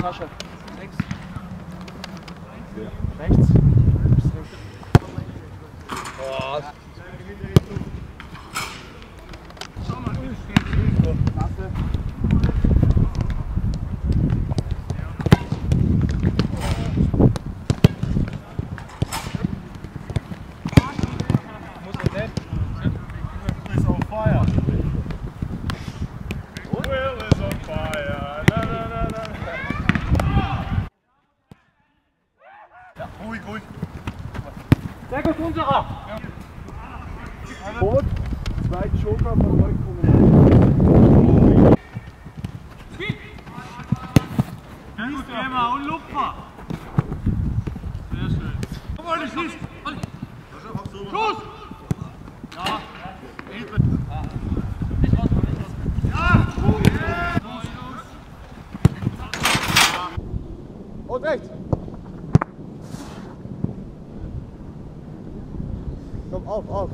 Sascha. Rechts. Rechts. Oh. Ja, ruhig, ruhig. Sehr gut, unserer. Und zwei Joker von euch kommen. Fußgamer und Lupfer. Sehr schön. Guck mal, du schießt. Schuss! Ja. Und rechts. Komm auf, auf.